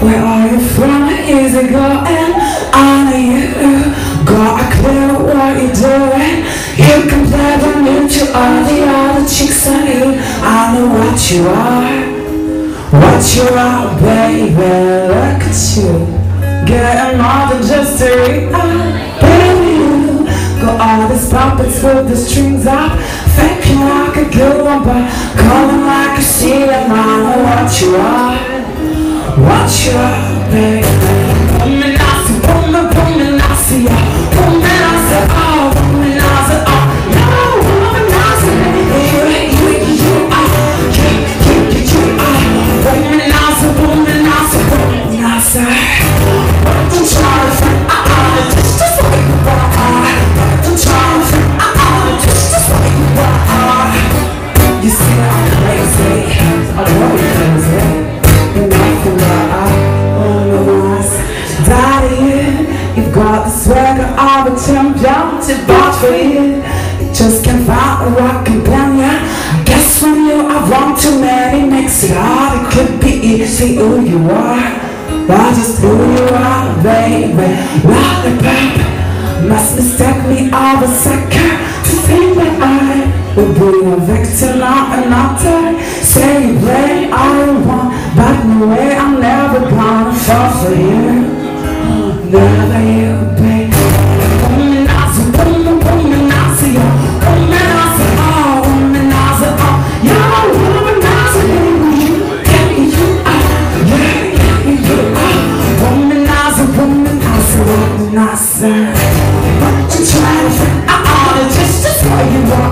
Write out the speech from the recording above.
Where are you from? Is it going on you? Got a clue what you're doing? You can play the to all the other chicks on you. I know what you are. What you are, baby. Look at you. Getting more than just a Baby, you Got all these puppets with the strings up. Faking like a good one But calling like a sea I know what you are What you to You. Just can't find the right companion Guess when you have one too many makes it hard It could be easy who you are. That's just who you are, baby? Lollipop Must mistake me of a sucker To think that I would be a victim, actor not serve. But you try, I ought to just destroy you all.